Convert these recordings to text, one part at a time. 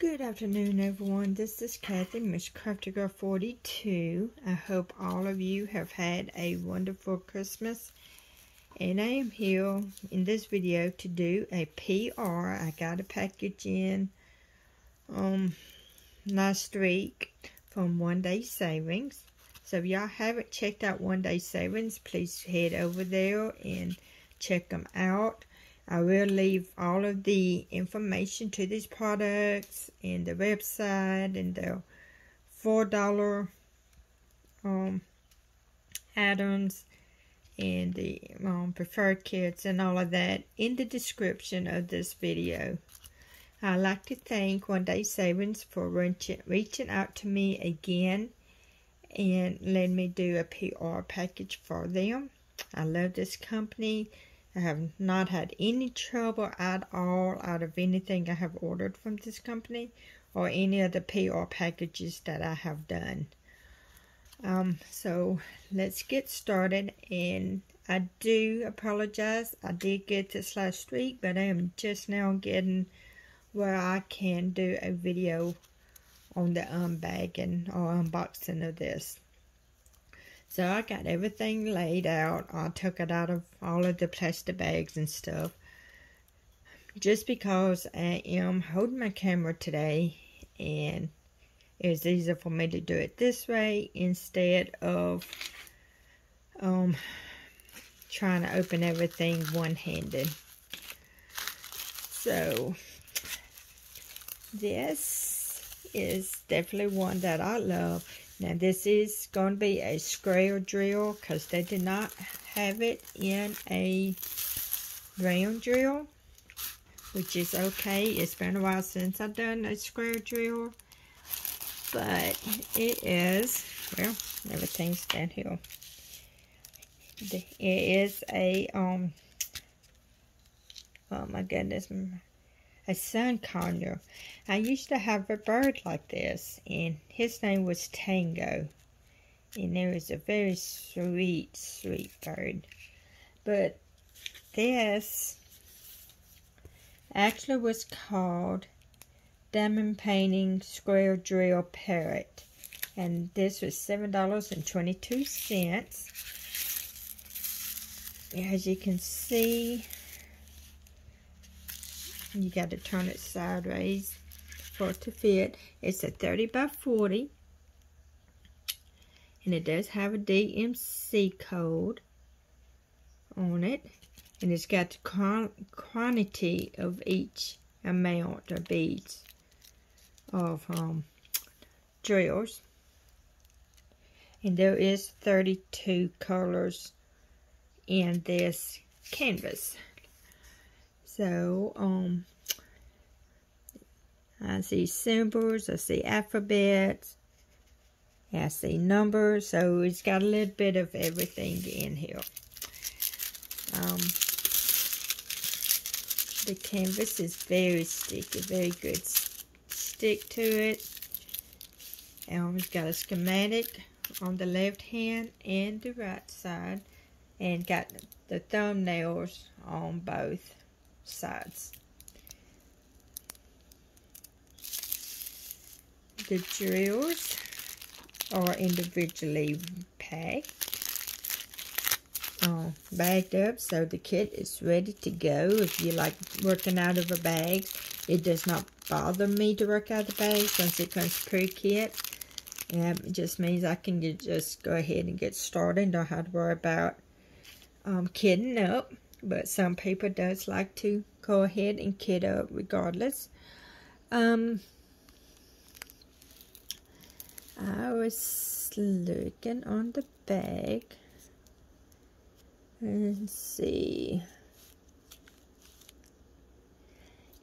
Good afternoon, everyone. This is Kathy, Miss Crafty Girl 42. I hope all of you have had a wonderful Christmas. And I am here in this video to do a PR. I got a package in um, last week from One Day Savings. So if y'all haven't checked out One Day Savings, please head over there and check them out. I will leave all of the information to these products and the website and the $4 um, add-ons and the um, preferred kits and all of that in the description of this video. I'd like to thank One Day Savings for reaching out to me again and letting me do a PR package for them. I love this company. I have not had any trouble at all out of anything I have ordered from this company or any of the PR packages that I have done. Um, so let's get started and I do apologize. I did get this last week, but I am just now getting where I can do a video on the unbagging or unboxing of this. So I got everything laid out. I took it out of all of the plastic bags and stuff. Just because I am holding my camera today and it's easier for me to do it this way instead of um, trying to open everything one-handed. So this is definitely one that I love now this is going to be a square drill because they did not have it in a round drill, which is okay. It's been a while since I've done a square drill, but it is, well, everything's downhill. It is a, um, oh my goodness, a sun conure. I used to have a bird like this, and his name was Tango. And it was a very sweet, sweet bird. But this actually was called Diamond Painting Square Drill Parrot. And this was $7.22. As you can see, you got to turn it sideways for it to fit. It's a 30 by 40. And it does have a DMC code on it. And it's got the quantity of each amount of beads of um, drills. And there is 32 colors in this canvas. So, um, I see symbols, I see alphabets, I see numbers, so it's got a little bit of everything in here. Um, the canvas is very sticky, very good stick to it. And it's got a schematic on the left hand and the right side, and got the thumbnails on both sides. The drills are individually packed, uh, bagged up, so the kit is ready to go. If you like working out of a bag, it does not bother me to work out of the bag since it comes pre-kit. And it just means I can just go ahead and get started. Don't have to worry about um, kitting up. But some people does like to go ahead and kit up regardless. Um, I was looking on the bag and see.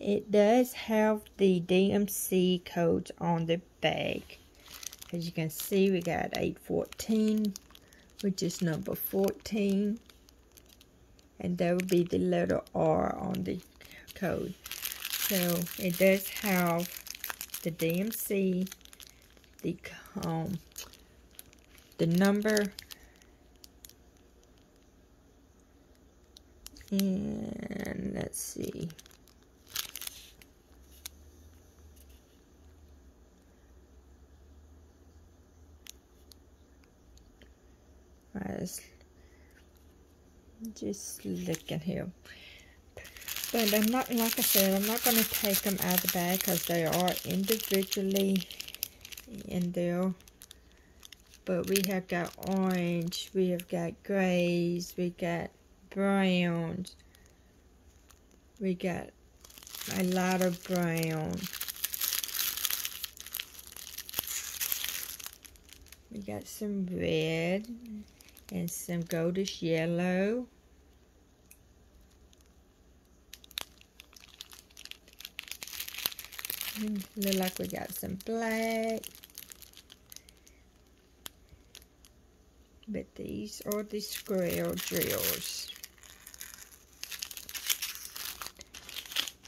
It does have the DMC codes on the bag. As you can see, we got 814, which is number 14 and there will be the letter R on the code. So it does have the DMC, the um, the number, and let's see. Let's just looking here. But I'm not, like I said, I'm not going to take them out of the bag because they are individually in there. But we have got orange, we have got grays, we got browns, we got a lot of brown. We got some red and some goldish yellow. Mm, look like we got some black. But these are the square drills.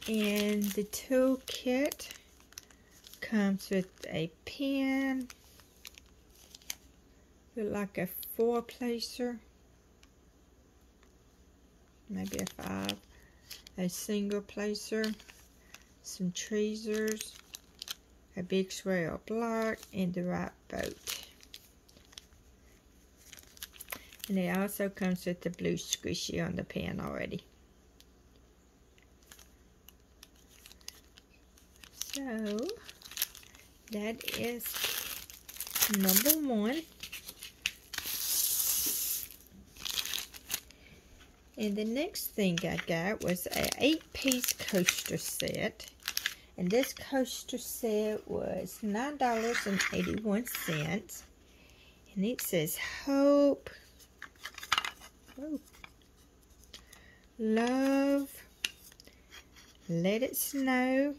And the toolkit comes with a pen, look like a four placer, maybe a five, a single placer, some tweezers, a big swell block, and the right boat. And it also comes with the blue squishy on the pen already. So, that is number one. And the next thing I got was a eight-piece coaster set. And this coaster set was $9.81. And it says hope, love, let it snow,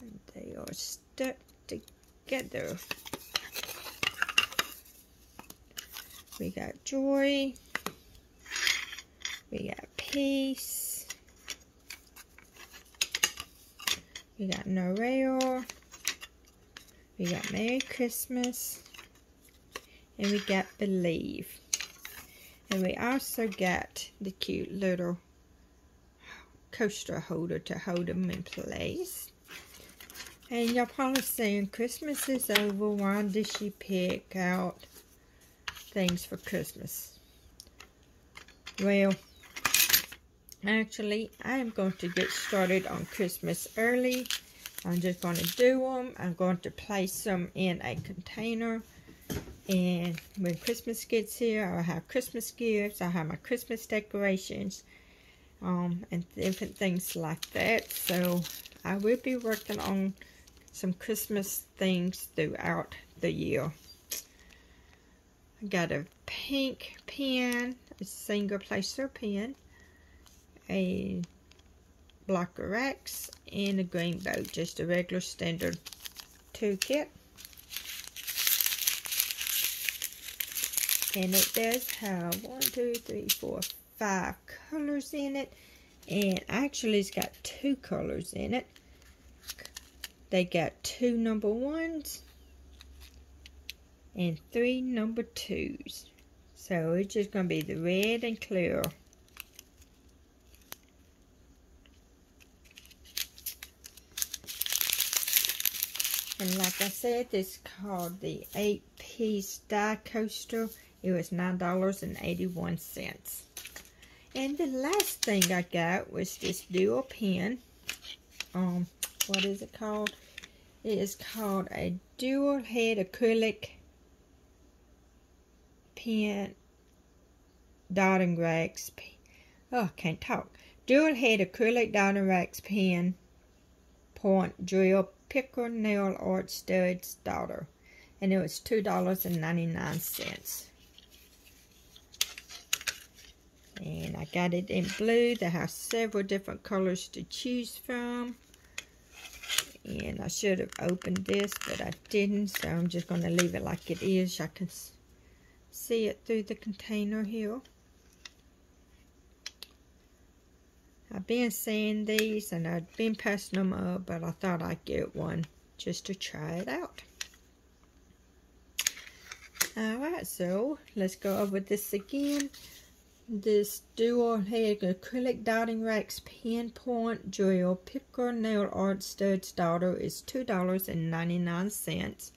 and they are stuck together. We got joy. We got peace. We got Noel. We got Merry Christmas. And we got Believe. And we also got the cute little coaster holder to hold them in place. And y'all probably saying Christmas is over. Why did she pick out things for Christmas? Well, actually, I am going to get started on Christmas early. I'm just going to do them. I'm going to place them in a container. And when Christmas gets here, I'll have Christmas gifts. I'll have my Christmas decorations. Um, and different things like that. So, I will be working on some Christmas things throughout the year. I got a pink pen, a single placer pen, a block of wax, and a green boat, just a regular standard toolkit. And it does have one, two, three, four, five colors in it. And actually it's got two colors in it. They got two number ones and three number twos. So it's just going to be the red and clear. And like I said, this is called the 8-piece die coaster. It was $9.81. And the last thing I got was this dual pen. Um, what is it called? It is called a dual head acrylic pen dotting racks. Oh, I can't talk. Dual head acrylic dotting racks pen point drill picker nail art studs dotter. And it was $2.99. And I got it in blue. They have several different colors to choose from. And I should have opened this, but I didn't. So I'm just going to leave it like it is. I can see it through the container here. I've been seeing these and I've been passing them up, but I thought I'd get one just to try it out. Alright, so let's go over this again. This dual head acrylic dotting racks pinpoint jewel picker nail art studs dotter is $2.99.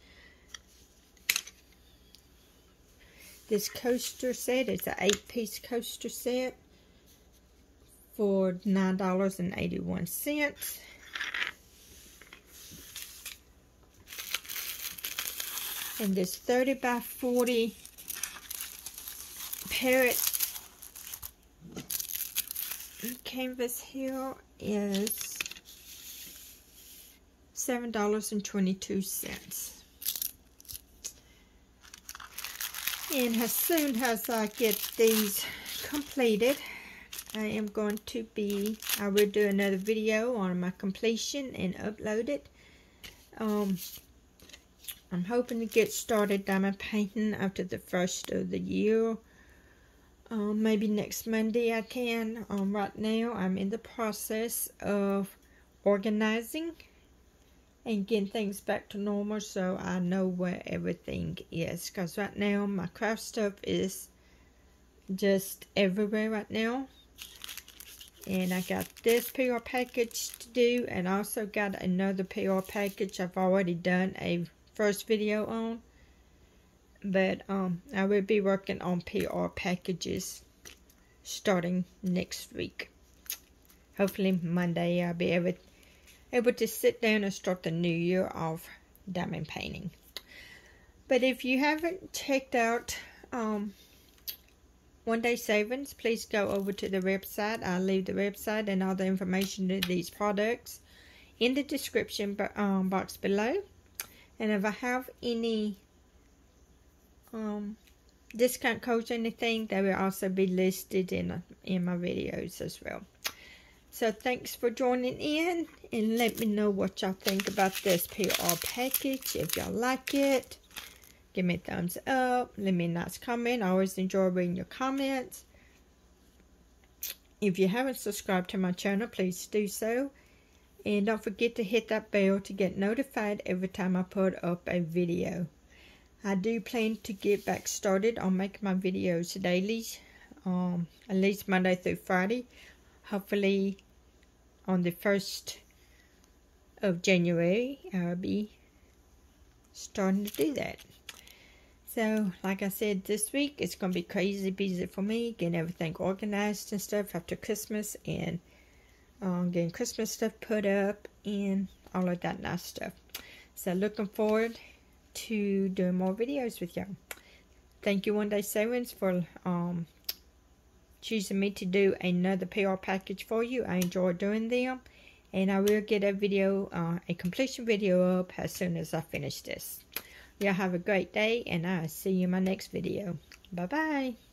This coaster set is an eight piece coaster set for $9.81. And this 30 by 40 parrot canvas here is $7.22. And as soon as I get these completed, I am going to be, I will do another video on my completion and upload it. Um, I'm hoping to get started diamond painting after the first of the year. Um, maybe next Monday I can. Um, right now I'm in the process of organizing and getting things back to normal so I know where everything is. Because right now my craft stuff is just everywhere right now. And I got this PR package to do and also got another PR package I've already done a first video on. But um, I will be working on PR packages starting next week. Hopefully Monday I'll be able, able to sit down and start the new year of diamond painting. But if you haven't checked out um, One Day Savings, please go over to the website. I'll leave the website and all the information to these products in the description um, box below. And if I have any um, discount codes or anything, they will also be listed in, in my videos as well. So thanks for joining in and let me know what y'all think about this PR package. If y'all like it, give me a thumbs up. Leave me a nice comment. I always enjoy reading your comments. If you haven't subscribed to my channel, please do so. And don't forget to hit that bell to get notified every time I put up a video. I do plan to get back started on making my videos daily, um, at least Monday through Friday. Hopefully on the 1st of January, I'll be starting to do that. So, like I said, this week it's going to be crazy busy for me, getting everything organized and stuff after Christmas and um, getting Christmas stuff put up and all of that nice stuff. So, looking forward to do more videos with you. Thank you One Day Savings for um, choosing me to do another PR package for you. I enjoy doing them. And I will get a video, uh, a completion video up as soon as I finish this. Y'all have a great day and I'll see you in my next video. Bye-bye.